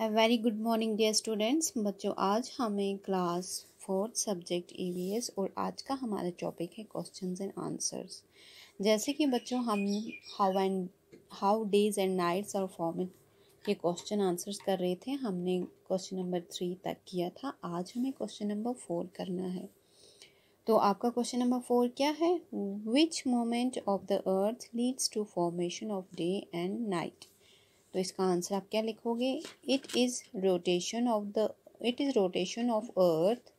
A very good morning dear students बच्चों, आज हमें क्लास फोर्थ सब्जेक्ट ईवीएस और आज का हमारा टॉपिक है क्वेश्चंस एंड आंसर्स जैसे कि बच्चों, हम how and how days and nights और फॉर्मेट के क्वेश्चन आंसर्स कर रहे थे। हमने क्वेश्चन नंबर थ्री तक किया था। आज हमें क्वेश्चन नंबर फोर करना है। तो आपका क्वेश्चन नंबर फोर क्या है? Which moment of the earth leads to formation of day and night तो इसका आंसर आप क्या लिखोगे? It is rotation of the it is rotation of earth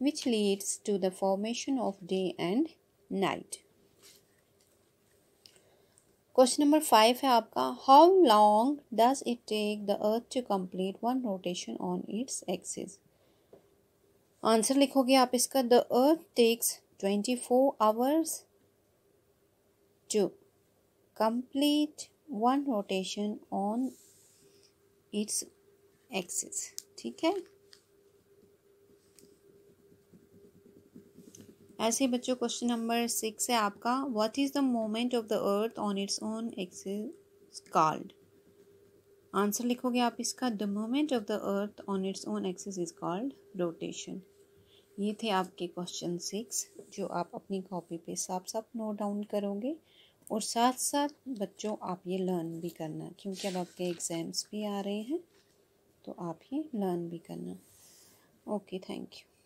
which leads to the formation of day and night question number five है आपका। How long does it take the earth to complete one rotation on its axis answer लिखोगे आप इसका। The earth takes twenty four hours to complete one rotation on its axis ठीक है? ऐसे बच्चों question number six है आपका। What is the moment of the earth on its own axis called answer लिखोगे आप इसका। The moment of the earth on its own axis is called rotation ये थे आपके क्वेश्चन सिक्स जो आप अपनी कॉपी पे साफ़ साफ़ नोट डाउन करोगे। और साथ साथ बच्चों, आप ये लर्न भी करना। क्योंकि अब आपके एग्ज़ाम्स भी आ रहे हैं तो आप ये लर्न भी करना। Okay thank you